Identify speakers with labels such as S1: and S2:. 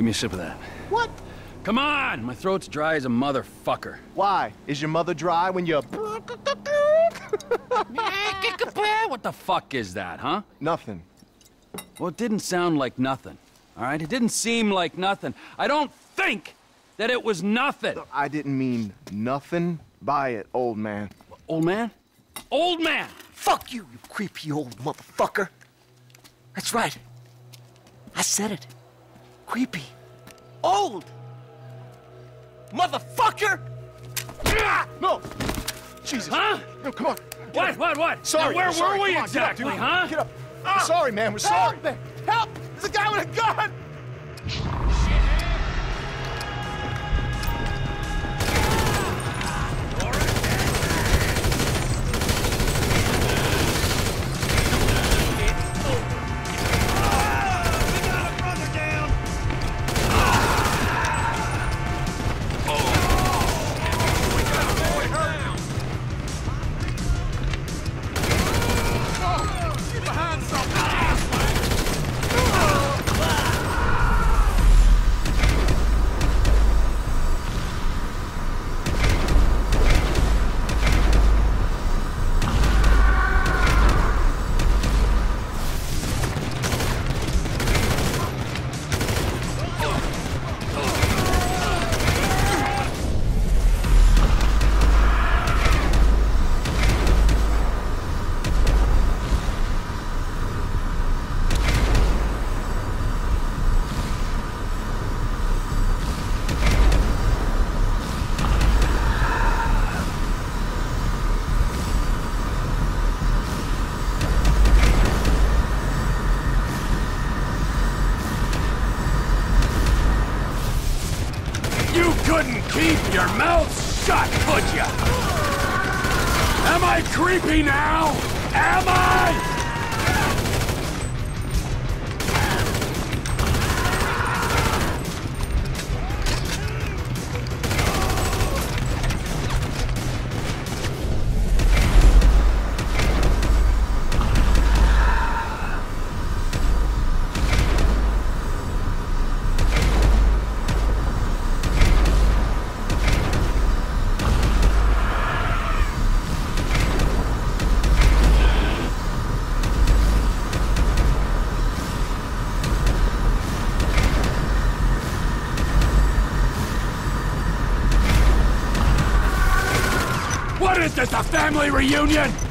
S1: Give me a sip of that.
S2: What?
S1: Come on! My throat's dry as a motherfucker.
S2: Why? Is your mother dry when you're...
S1: Eh, what the fuck is that, huh?
S2: Nothing.
S1: Well, it didn't sound like nothing. All right? It didn't seem like nothing. I don't think that it was nothing.
S2: I didn't mean nothing by it, old man.
S1: Old man? Old man!
S3: Fuck you, you creepy old motherfucker. That's right. I said it. Creepy. Old. Motherfucker!
S2: No! Jesus.
S1: Huh?
S2: No, come on. Get
S1: What,
S2: up.
S1: what, what?
S2: Sorry.
S1: Now, where
S2: sorry.
S1: were we
S2: on, get up,
S1: exactly, huh?
S2: Get up. I'm sorry, man. We're sorry.
S3: Help! Help! There's a guy with a gun!
S1: You keep your mouth shut, could ya? Am I creepy now? Am What is this, a family reunion?